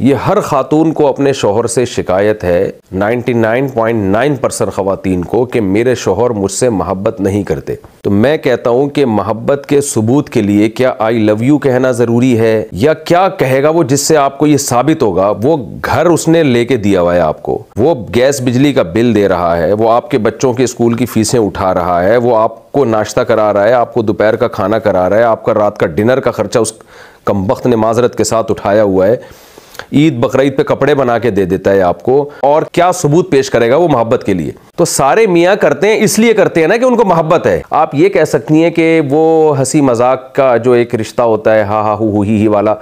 ये हर खातून को अपने शोहर से शिकायत है। 99.9 परसेंट ख़वातीन को कि मेरे शोहर मुझसे मोहब्बत नहीं करते। तो मैं कहता हूँ कि मोहब्बत के सबूत के लिए क्या आई लव यू कहना ज़रूरी है? या क्या कहेगा वो जिससे आपको ये साबित होगा? वो घर उसने लेके दिया हुआ है आपको। वो गैस बिजली का बिल दे रहा है। वो आपके बच्चों के स्कूल की फीसें उठा रहा है। वो आपको नाश्ता करा रहा है। आपको दोपहर का खाना करा रहा है। आपका रात का डिनर का खर्चा उस कम वक्त ने माजरत के साथ उठाया हुआ है। ईद बकरीद पे कपड़े बना के दे देता है आपको और क्या सबूत पेश करेगा वो मोहब्बत के लिए। तो सारे मियाँ करते हैं, इसलिए करते हैं ना कि उनको मोहब्बत है। आप ये कह सकती हैं कि वो हँसी मज़ाक का जो एक रिश्ता होता है, हा हा, हु, ही ही वाला,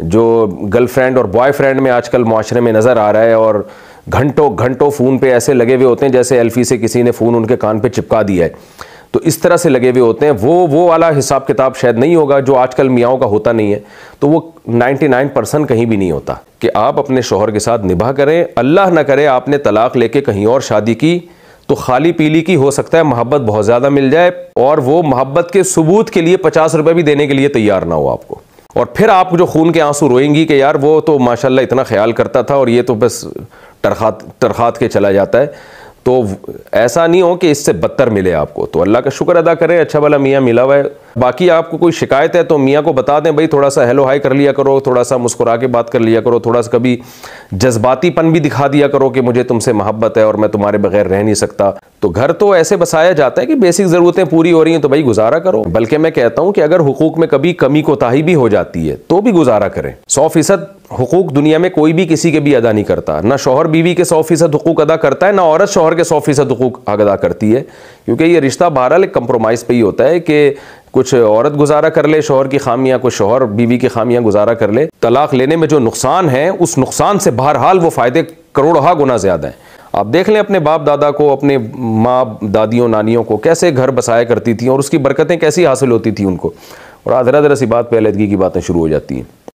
जो गर्लफ्रेंड और बॉयफ्रेंड में आजकल माशरे में नज़र आ रहा है और घंटों घंटों फ़ोन पे ऐसे लगे हुए होते हैं जैसे एल्फी से किसी ने फ़ोन उनके कान पे चिपका दिया है। तो इस तरह से लगे हुए होते हैं। वो वो वाला हिसाब किताब शायद नहीं होगा जो आजकल मियाओं का होता नहीं है। तो वो 99 परसेंट कहीं भी नहीं होता कि आप अपने शोहर के साथ निभा करें, अल्लाह ना करे आपने तलाक लेके कहीं और शादी की तो खाली पीली की हो सकता है मोहब्बत बहुत ज़्यादा मिल जाए और वो मोहब्बत के सबूत के लिए पचास रुपये भी देने के लिए तैयार ना हो आपको। और फिर आप जो खून के आँसू रोएँगी कि यार वो तो माशाल्लाह इतना ख्याल करता था और ये तो बस टरखात टरखात के चला जाता है। तो ऐसा नहीं हो कि इससे बदतर मिले आपको। तो अल्लाह का शुक्र अदा करें अच्छा वाला मियाँ मिला हुआ है। बाकी आपको कोई शिकायत है तो मियाँ को बता दें, भाई, थोड़ा सा हेलो हाई कर लिया करो, थोड़ा सा मुस्कुरा के बात कर लिया करो, थोड़ा सा कभी जज्बातीपन भी दिखा दिया करो कि मुझे तुमसे मोहब्बत है और मैं तुम्हारे बगैर रह नहीं सकता। तो घर तो ऐसे बसाया जाता है कि बेसिक ज़रूरतें पूरी हो रही हैं तो भाई गुजारा करो। बल्कि मैं कहता हूँ कि अगर हुकूक में कभी कमी कोताही भी हो जाती है तो भी गुजारा करें। सौ फ़ीसद हुकूक दुनिया में कोई भी किसी के भी अदा नहीं करता। ना शोहर बीवी के सौ फ़ीसद हुकूक अदा करता है, ना औरत शोहर के सौ फ़ीसद हुकूक अदा करती है। क्योंकि ये रिश्ता बहरहाल एक कंप्रोमाइज़ पे ही होता है कि कुछ औरत गुजारा कर ले, शोहर की खामियाँ, कुछ शोहर बीवी की खामियाँ गुजारा कर ले। तलाक लेने में जो नुकसान है, उस नुकसान से बहरहाल वो फ़ायदे करोड़हा गुना ज़्यादा हैं। आप देख लें अपने बाप दादा को, अपने माँ, दादियों, नानियों को, कैसे घर बसाया करती थी और उसकी बरकतें कैसी हासिल होती थी उनको। और आधरा धरा सी बात पे अलहदगी की बातें शुरू हो जाती हैं।